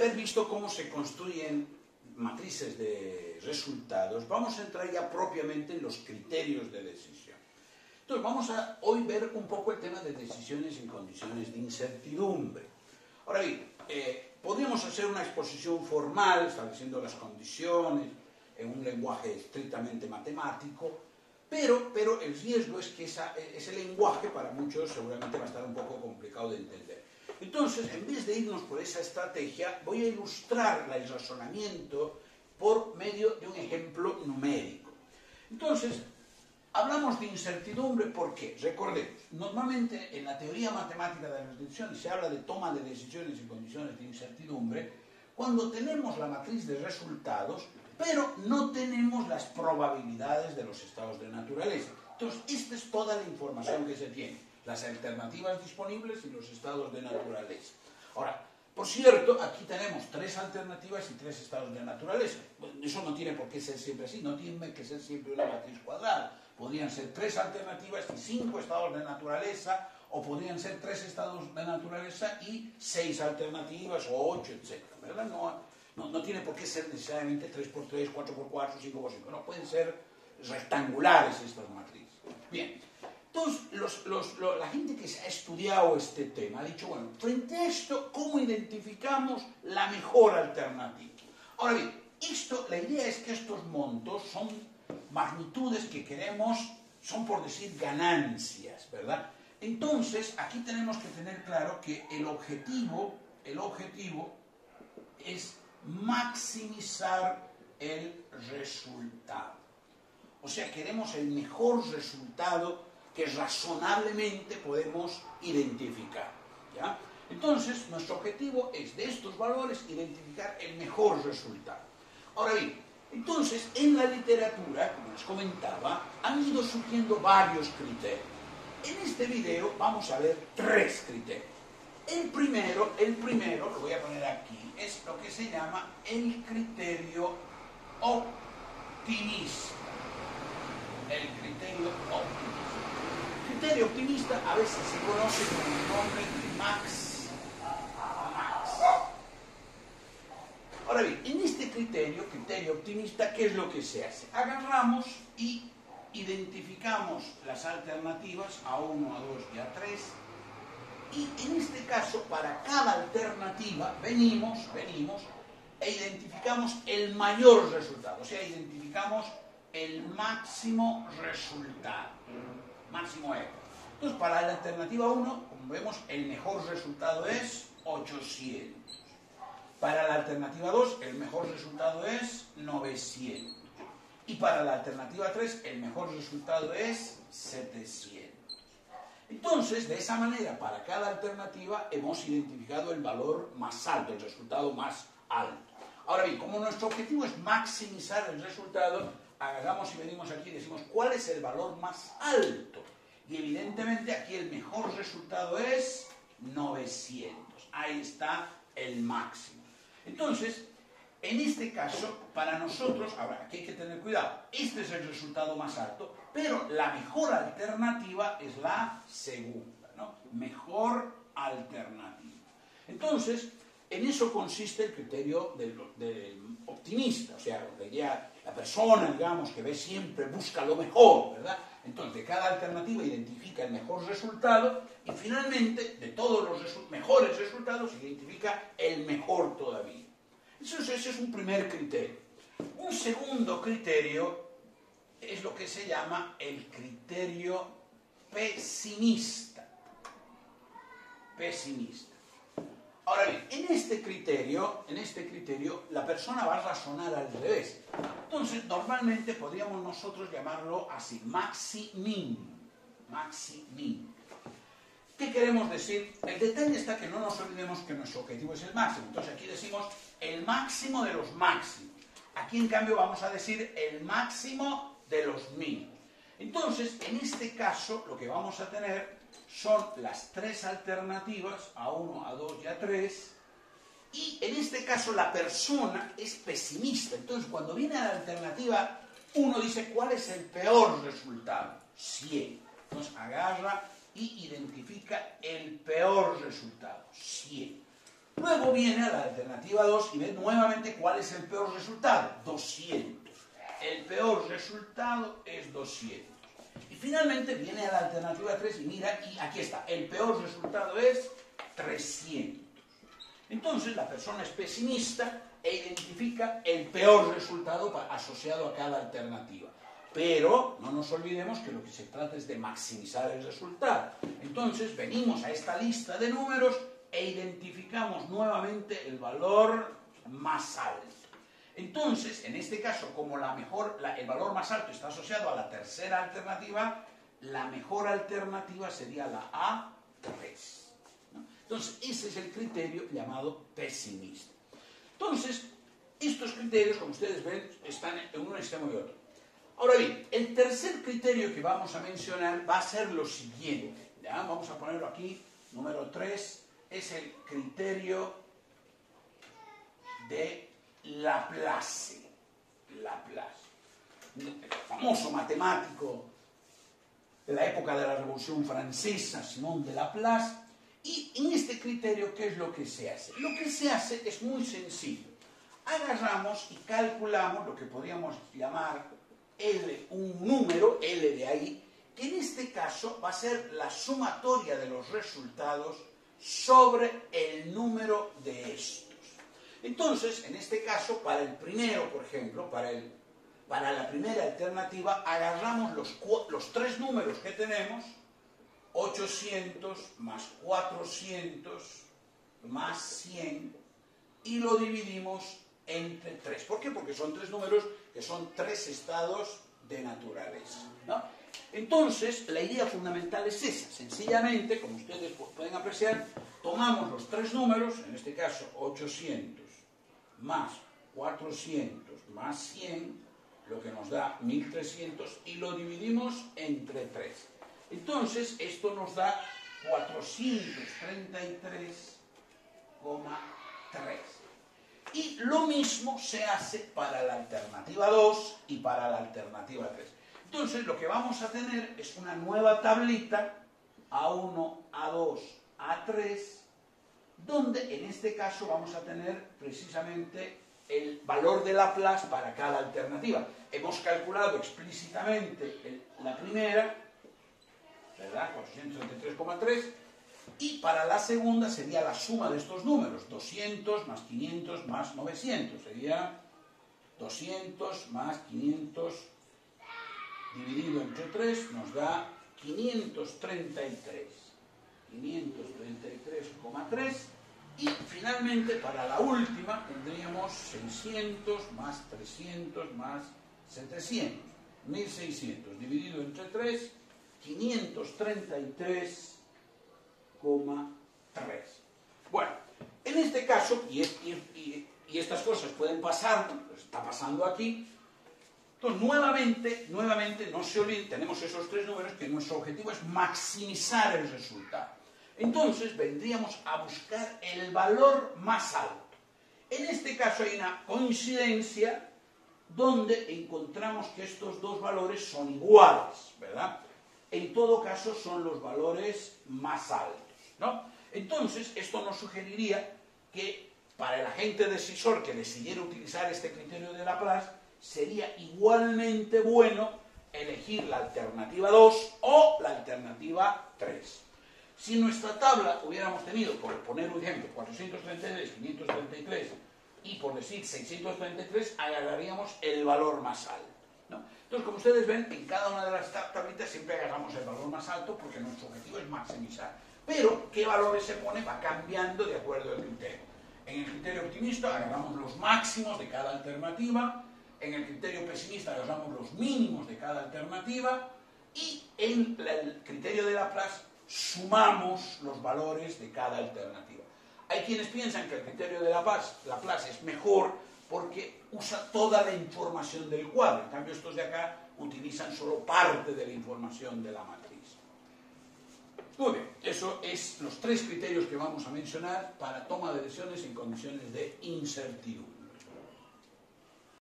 haber visto cómo se construyen matrices de resultados, vamos a entrar ya propiamente en los criterios de decisión. Entonces, vamos a hoy ver un poco el tema de decisiones en condiciones de incertidumbre. Ahora bien, eh, podríamos hacer una exposición formal, estableciendo las condiciones, en un lenguaje estrictamente matemático, pero, pero el riesgo es que ese lenguaje para muchos seguramente va a estar un poco complicado de entender. Entonces, en vez de irnos por esa estrategia, voy a ilustrar el razonamiento por medio de un ejemplo numérico. Entonces, hablamos de incertidumbre porque, recordemos, normalmente en la teoría matemática de las decisiones se habla de toma de decisiones en condiciones de incertidumbre cuando tenemos la matriz de resultados, pero no tenemos las probabilidades de los estados de naturaleza. Entonces, esta es toda la información que se tiene las alternativas disponibles y los estados de naturaleza. Ahora, por cierto, aquí tenemos tres alternativas y tres estados de naturaleza. Eso no tiene por qué ser siempre así, no tiene que ser siempre una matriz cuadrada. Podrían ser tres alternativas y cinco estados de naturaleza, o podrían ser tres estados de naturaleza y seis alternativas, o ocho, etc. ¿verdad? No, no, tiene por qué ser necesariamente 3 por 3, 4 por 4, 5 por 5. No, pueden ser rectangulares estas matrices. Bien, entonces, la gente que ha estudiado este tema ha dicho, bueno, frente a esto, ¿cómo identificamos la mejor alternativa? Ahora bien, esto, la idea es que estos montos son magnitudes que queremos, son por decir ganancias, ¿verdad? Entonces, aquí tenemos que tener claro que el objetivo, el objetivo es maximizar el resultado. O sea, queremos el mejor resultado que razonablemente podemos identificar. ¿ya? Entonces, nuestro objetivo es de estos valores identificar el mejor resultado. Ahora bien, entonces, en la literatura, como les comentaba, han ido surgiendo varios criterios. En este video vamos a ver tres criterios. El primero, el primero, lo voy a poner aquí, es lo que se llama el criterio optimista. El criterio optimista optimista a veces se conoce con el nombre de Max. Max. Ahora bien, en este criterio, criterio optimista, ¿qué es lo que se hace? Agarramos y identificamos las alternativas a 1, a 2 y a 3 y en este caso para cada alternativa venimos, venimos e identificamos el mayor resultado, o sea, identificamos el máximo resultado máximo E. Entonces, para la alternativa 1, como vemos, el mejor resultado es 800. Para la alternativa 2, el mejor resultado es 900. Y para la alternativa 3, el mejor resultado es 700. Entonces, de esa manera, para cada alternativa hemos identificado el valor más alto, el resultado más alto. Ahora bien, como nuestro objetivo es maximizar el resultado, agarramos y venimos aquí y decimos cuál es el valor más alto. Y evidentemente aquí el mejor resultado es 900. Ahí está el máximo. Entonces, en este caso, para nosotros, ahora, aquí hay que tener cuidado, este es el resultado más alto, pero la mejor alternativa es la segunda, ¿no? Mejor alternativa. Entonces, en eso consiste el criterio del, optimista, o sea, la persona, digamos, que ve siempre, busca lo mejor, ¿verdad? Entonces, cada alternativa identifica el mejor resultado y finalmente, de todos los mejores resultados, identifica el mejor todavía. Entonces, ese es un primer criterio. Un segundo criterio es lo que se llama el criterio pesimista. Pesimista. Ahora bien, en este criterio, en este criterio, la persona va a razonar al revés. Entonces, normalmente podríamos nosotros llamarlo así, maxi-min. Maxi-min. ¿Qué queremos decir? El detalle está que no nos olvidemos que nuestro objetivo es el máximo. Entonces aquí decimos el máximo de los máximos. Aquí en cambio vamos a decir el máximo de los mínimos. Entonces, en este caso, lo que vamos a tener son las tres alternativas, A1, A2 y A3, y en este caso la persona es pesimista. Entonces, cuando viene a la alternativa, uno dice, ¿cuál es el peor resultado? 100. Entonces, agarra y identifica el peor resultado, 100. Luego viene a la alternativa 2 y ve nuevamente cuál es el peor resultado, 200. El peor resultado es 200. Finalmente viene a la alternativa 3 y mira, y aquí está, el peor resultado es 300. Entonces la persona es pesimista e identifica el peor resultado asociado a cada alternativa. Pero no nos olvidemos que lo que se trata es de maximizar el resultado. Entonces venimos a esta lista de números e identificamos nuevamente el valor más alto. Entonces, en este caso, como la mejor, el valor más alto está asociado a la tercera alternativa, la mejor alternativa sería la A3. Entonces, ese es el criterio llamado pesimista. Entonces, estos criterios, como ustedes ven, están en un extremo y otro. Ahora bien, el tercer criterio que vamos a mencionar va a ser lo siguiente. ¿ya? Vamos a ponerlo aquí, número 3, es el criterio de Laplace. Laplace. Famoso matemático de la época de la Revolución Francesa, Simón de Laplace. Y en este criterio, ¿qué es lo que se hace? Lo que se hace es muy sencillo. Agarramos y calculamos lo que podríamos llamar L, un número, L de ahí, que en este caso va a ser la sumatoria de los resultados sobre el número de estos. Entonces, en este caso, para el primero, por ejemplo, para, el, para la primera alternativa, agarramos los, los tres números que tenemos, 800 más 400 más 100, y lo dividimos entre 3. ¿Por qué? Porque son tres números que son tres estados de naturaleza. Entonces, la idea fundamental es esa. Sencillamente, como ustedes pueden apreciar, tomamos los tres números, en este caso 800 más 400 más 100, lo que nos da 1300, y lo dividimos entre 3. Entonces, esto nos da 433,3. Y lo mismo se hace para la alternativa 2 y para la alternativa 3. Entonces lo que vamos a tener es una nueva tablita A1, A2, A3, donde en este caso vamos a tener precisamente el valor de Laplace para cada alternativa. Hemos calculado explícitamente la primera, ¿verdad? 433,3, y para la segunda sería la suma de estos números, 200 más 500 más 900, sería 200 más 500 dividido entre 3 nos da 533. 533,3 y finalmente para la última tendríamos 600 más 300 más 700. 1600 dividido entre 3, 533,3. Bueno, en este caso, y, estas cosas pueden pasar, está pasando aquí, entonces, nuevamente, nuevamente, no se olviden, tenemos esos tres números que nuestro objetivo es maximizar el resultado. Entonces, vendríamos a buscar el valor más alto. En este caso hay una coincidencia donde encontramos que estos dos valores son iguales, ¿verdad? En todo caso son los valores más altos, ¿no? Entonces, esto nos sugeriría que para el agente decisor que decidiera utilizar este criterio de Laplace, sería igualmente bueno elegir la alternativa 2 o la alternativa 3. Si nuestra tabla hubiéramos tenido, por poner un ejemplo, 433, 533 y por decir 633, agarraríamos el valor más alto. Entonces, como ustedes ven, en cada una de las tablitas siempre agarramos el valor más alto porque nuestro objetivo es maximizar. Pero, ¿qué valores se pone? Va cambiando de acuerdo al criterio. En el criterio optimista agarramos los máximos de cada alternativa, en el criterio pesimista agarramos los mínimos de cada alternativa y en el criterio de Laplace sumamos los valores de cada alternativa. Hay quienes piensan que el criterio de Laplace, Laplace es mejor porque usa toda la información del cuadro. En cambio, estos de acá utilizan solo parte de la información de la matriz. Muy bien, eso es los tres criterios que vamos a mencionar para toma de decisiones en condiciones de incertidumbre.